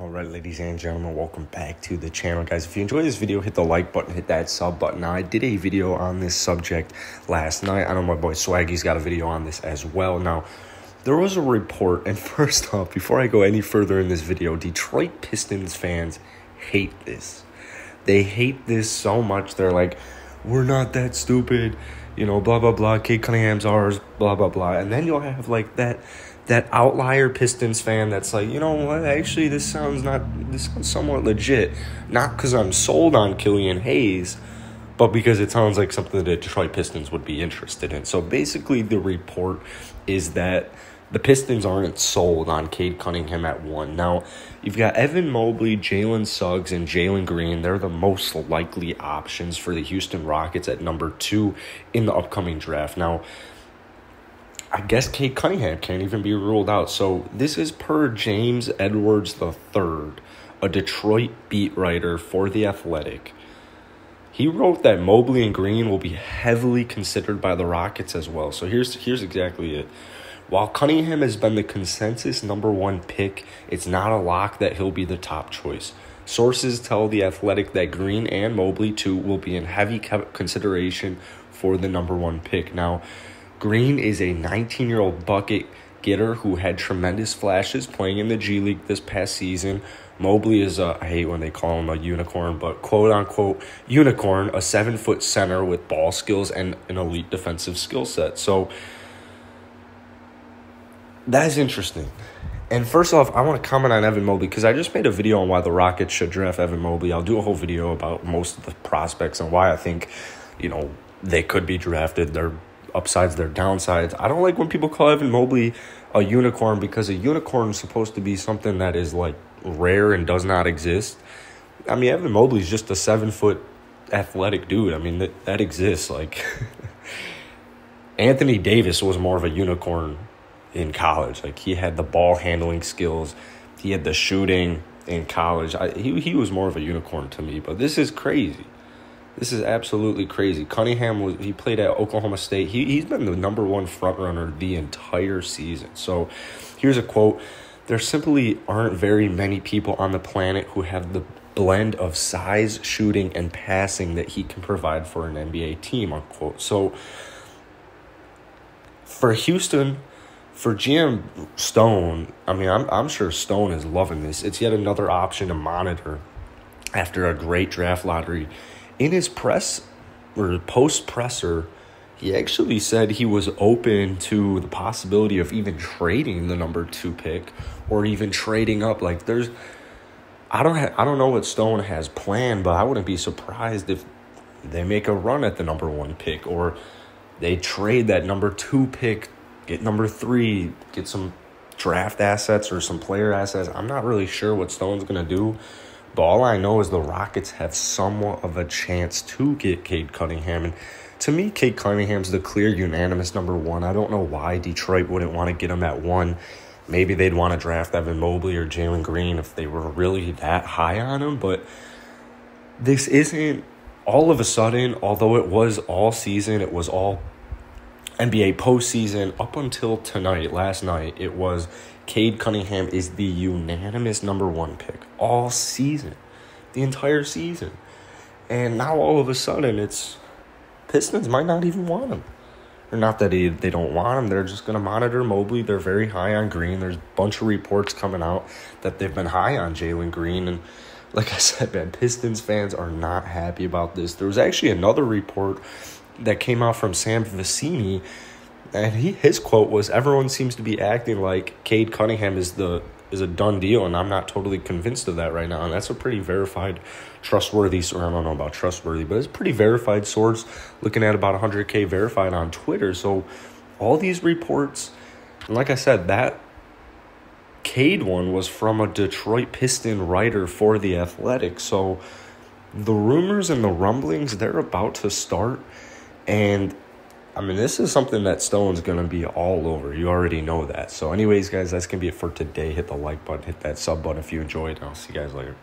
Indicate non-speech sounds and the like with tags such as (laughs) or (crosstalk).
All right, ladies and gentlemen, welcome back to the channel, guys. If you enjoyed this video, hit the like button, hit that sub button. Now, I did a video on this subject last night. I know my boy Swaggy's got a video on this as well. Now, there was a report, and (laughs) first off, before I go any further in this video, Detroit Pistons fans hate this. They hate this so much. They're like, we're not that stupid, you know, blah, blah, blah. Cade Cunningham's ours, blah, blah, blah. And then you'll have like that that outlier Pistons fan that's like, you know what, actually, this sounds not, this sounds somewhat legit. Not because I'm sold on Killian Hayes, but because it sounds like something the Detroit Pistons would be interested in. So basically, the report is that the Pistons aren't sold on Cade Cunningham at one. Now, you've got Evan Mobley, Jalen Suggs, and Jalen Green. They're the most likely options for the Houston Rockets at number two in the upcoming draft. Now, I guess Cade Cunningham can't even be ruled out. So this is per James Edwards III, a Detroit beat writer for The Athletic. He wrote that Mobley and Green will be heavily considered by the Rockets as well. So here's here's exactly it. While Cunningham has been the consensus number one pick, it's not a lock that he'll be the top choice. Sources tell The Athletic that Green and Mobley, too, will be in heavy consideration for the number one pick. Now, Green is a 19 year old bucket getter who had tremendous flashes playing in the G League this past season. Mobley is a, I hate when they call him a unicorn, but quote unquote unicorn, a seven foot center with ball skills and an elite defensive skill set. So that is interesting. And first off, I want to comment on Evan Mobley because I just made a video on why the Rockets should draft Evan Mobley. I'll do a whole video about most of the prospects and why I think, you know, they could be drafted. They're upsides, their downsides. I don't like when people call Evan Mobley a unicorn because a unicorn is supposed to be something that is like rare and does not exist. I mean, Evan Mobley is just a seven foot athletic dude. I mean, that, that exists. Like, (laughs) Anthony Davis was more of a unicorn in college. Like, he had the ball handling skills, he had the shooting in college. I, he, he was more of a unicorn to me, but this is crazy. This is absolutely crazy. Cunningham was he played at Oklahoma State. He he's been the number one front runner the entire season. So here's a quote. There simply aren't very many people on the planet who have the blend of size, shooting, and passing that he can provide for an NBA team, unquote. So for Houston, for GM Stone, I mean, I'm, I'm sure Stone is loving this. It's yet another option to monitor after a great draft lottery in his press or post presser, he actually said he was open to the possibility of even trading the number two pick or even trading up. Like there's, I don't ha- I don't know what Stone has planned, but I wouldn't be surprised if they make a run at the number one pick or they trade that number two pick, get number three, get some draft assets or some player assets. I'm not really sure what Stone's gonna do. But all I know is the Rockets have somewhat of a chance to get Cade Cunningham. And to me, Cade Cunningham's the clear unanimous number one. I don't know why Detroit wouldn't want to get him at one. Maybe they'd want to draft Evan Mobley or Jalen Green if they were really that high on him. But this isn't all of a sudden, although it was all season, it was all NBA postseason up until tonight, last night, it was Cade Cunningham is the unanimous number one pick all season, the entire season. And now all of a sudden, it's Pistons might not even want him. Or not that he, they don't want him, they're just going to monitor Mobley. They're very high on Green. There's a bunch of reports coming out that they've been high on Jalen Green. And like I said, man, Pistons fans are not happy about this. There was actually another report that came out from Sam Vecenie and he his quote was everyone seems to be acting like Cade Cunningham is the is a done deal and I'm not totally convinced of that right now. And that's a pretty verified trustworthy or I don't know about trustworthy but it's pretty verified source looking at about 100k verified on Twitter. So all these reports and like I said that Cade one was from a Detroit Piston writer for the Athletic. So the rumors and the rumblings they're about to start and I mean, this is something that Stone's going to be all over. You already know that. So, anyways, guys, that's going to be it for today. Hit the like button, hit that sub button if you enjoyed, and I'll see you guys later.